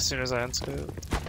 as soon as I unscrew. it.